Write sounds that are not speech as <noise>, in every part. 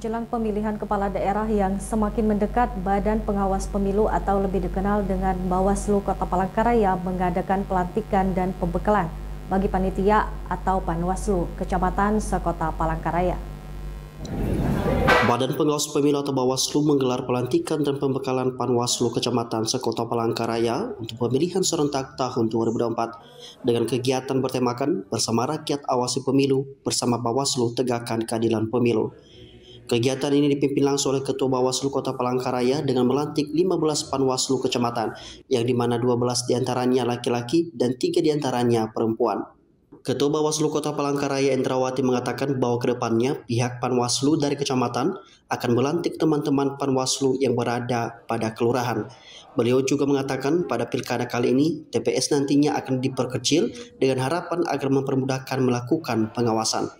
Menjelang pemilihan kepala daerah yang semakin mendekat, Badan Pengawas Pemilu atau lebih dikenal dengan Bawaslu Kota Palangkaraya mengadakan pelantikan dan pembekalan bagi panitia atau Panwaslu Kecamatan sekota Palangkaraya. Badan Pengawas Pemilu atau Bawaslu menggelar pelantikan dan pembekalan Panwaslu Kecamatan Sekota Palangkaraya untuk pemilihan serentak tahun 2024 dengan kegiatan bertemakan bersama rakyat awasi pemilu bersama Bawaslu tegakkan keadilan pemilu. Kegiatan ini dipimpin langsung oleh Ketua Bawaslu Kota Palangkaraya dengan melantik 15 panwaslu kecamatan, yang di mana 12 di antaranya laki-laki dan 3 di antaranya perempuan. Ketua Bawaslu Kota Palangkaraya Endrawati mengatakan bahwa ke depannya pihak Panwaslu dari kecamatan akan melantik teman-teman Panwaslu yang berada pada kelurahan. Beliau juga mengatakan pada pilkada kali ini TPS nantinya akan diperkecil dengan harapan agar mempermudahkan melakukan pengawasan.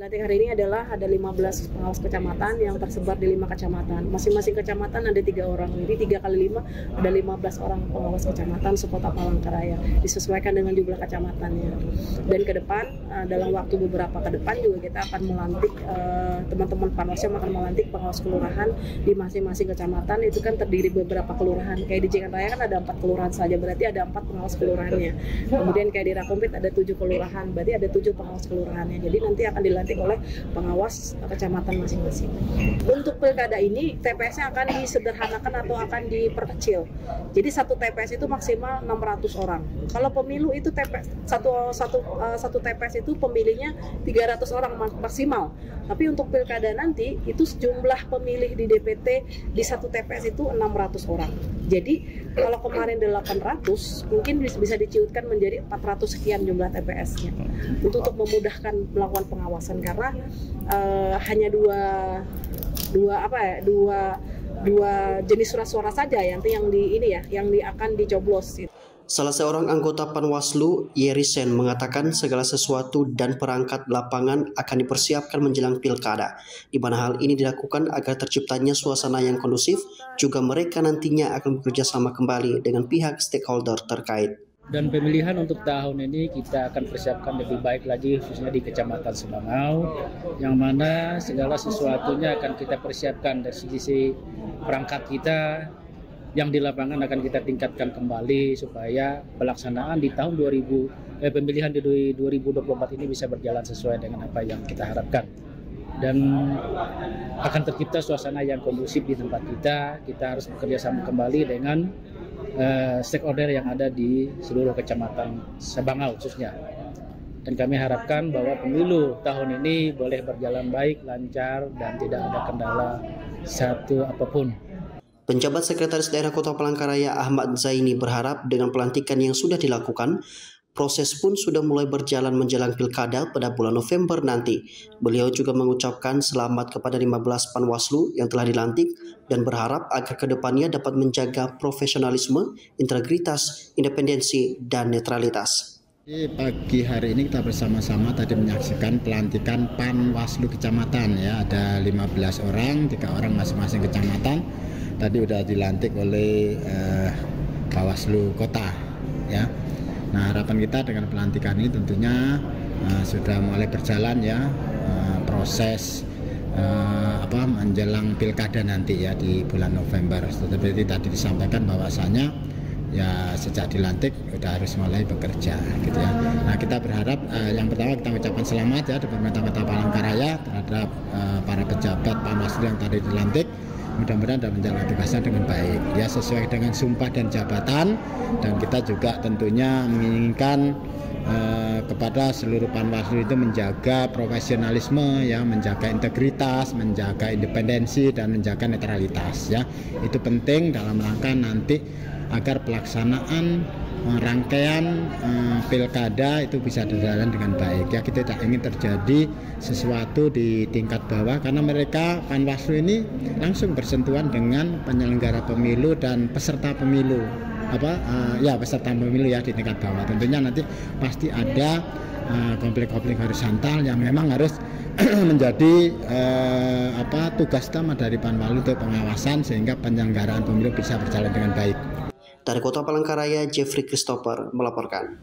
Pelantik hari ini adalah ada 15 pengawas kecamatan yang tersebar di lima kecamatan. Masing-masing kecamatan ada tiga orang. Jadi tiga kali lima ada 15 orang pengawas kecamatan sekota Palangkaraya. Disesuaikan dengan jumlah kecamatannya. Dan ke depan uh, dalam waktu beberapa ke depan juga kita akan melantik uh, teman-teman panwasnya akan melantik pengawas kelurahan di masing-masing kecamatan. Itu kan terdiri beberapa kelurahan. Kayak di Jekan Raya kan ada empat kelurahan saja. Berarti ada empat pengawas kelurahannya. Kemudian kayak di Rakumpit ada tujuh kelurahan. Berarti ada tujuh pengawas kelurahannya. Jadi nanti akan dilantik oleh pengawas kecamatan masing-masing. Untuk pilkada ini TPS-nya akan disederhanakan atau akan diperkecil. Jadi satu TPS itu maksimal 600 orang. Kalau pemilu itu TPS satu satu uh, satu TPS itu pemilihnya 300 orang maksimal. Tapi untuk pilkada nanti itu jumlah pemilih di DPT di satu TPS itu 600 orang. Jadi kalau kemarin 800 mungkin bisa diciutkan menjadi 400 sekian jumlah TPS-nya. Untuk, untuk memudahkan melakukan pengawasan karena uh, hanya dua dua apa ya dua dua jenis surat suara saja yang yang di ini ya yang di, akan dicoblos. Gitu. Salah seorang anggota Panwaslu, Yerisen, mengatakan segala sesuatu dan perangkat lapangan akan dipersiapkan menjelang pilkada, di mana hal ini dilakukan agar terciptanya suasana yang kondusif, juga mereka nantinya akan bekerja sama kembali dengan pihak stakeholder terkait. Dan pemilihan untuk tahun ini kita akan persiapkan lebih baik lagi khususnya di Kecamatan Semangau yang mana segala sesuatunya akan kita persiapkan dari sisi perangkat kita yang di lapangan akan kita tingkatkan kembali supaya pelaksanaan di tahun 2000 eh, pemilihan di 2024 ini bisa berjalan sesuai dengan apa yang kita harapkan. Dan akan tercipta suasana yang kondusif di tempat kita. Kita harus bekerja sama kembali dengan uh, stakeholder yang ada di seluruh kecamatan Sabangau khususnya. Dan kami harapkan bahwa pemilu tahun ini boleh berjalan baik, lancar, dan tidak ada kendala satu apa pun. Penjabat Sekretaris Daerah Kota Palangkaraya Ahmad Zaini berharap dengan pelantikan yang sudah dilakukan, Proses pun sudah mulai berjalan menjelang pilkada pada bulan November nanti. Beliau juga mengucapkan selamat kepada 15 panwaslu yang telah dilantik dan berharap agar ke depannya dapat menjaga profesionalisme, integritas, independensi, dan netralitas. Pagi hari ini kita bersama-sama tadi menyaksikan pelantikan Panwaslu Kecamatan ya ada 15 orang, tiga orang masing-masing kecamatan. Tadi sudah dilantik oleh eh, Bawaslu Kota ya Nah harapan kita dengan pelantikan ini tentunya uh, sudah mulai berjalan ya uh, proses uh, apa menjelang pilkada nanti ya di bulan November. Seperti tadi disampaikan bahwasanya ya sejak dilantik sudah harus mulai bekerja gitu ya. Nah kita berharap uh, yang pertama kita ucapkan selamat ya di pemerintah Kota Palangkaraya terhadap uh, para pejabat Panwaslu yang tadi dilantik mudah-mudahan dapat menjalankan tugasnya dengan baik. Ya sesuai dengan sumpah dan jabatan. Dan kita juga tentunya menginginkan uh, kepada seluruh panwaslu itu menjaga profesionalisme ya menjaga integritas menjaga independensi dan menjaga netralitas ya. Itu penting dalam rangka nanti agar pelaksanaan rangkaian uh, pilkada itu bisa berjalan dengan baik. Ya kita tidak ingin terjadi sesuatu di tingkat bawah karena mereka Panwaslu ini langsung bersentuhan dengan penyelenggara pemilu dan peserta pemilu. Apa? Uh, ya peserta pemilu ya di tingkat bawah. Tentunya nanti pasti ada konflik-konflik horizontal yang memang harus <clears throat> menjadi uh, apa tugas utama dari Panwaslu untuk pengawasan sehingga penyelenggaraan pemilu bisa berjalan dengan baik. Dari Kota Palangkaraya, Jeffrey Christopher melaporkan.